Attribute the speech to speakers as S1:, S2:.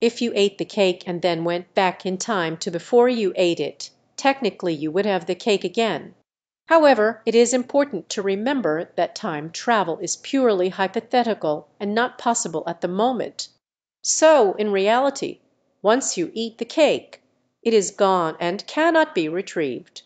S1: If you ate the cake and then went back in time to before you ate it, technically you would have the cake again. However, it is important to remember that time travel is purely hypothetical and not possible at the moment. So, in reality, once you eat the cake, it is gone and cannot be retrieved.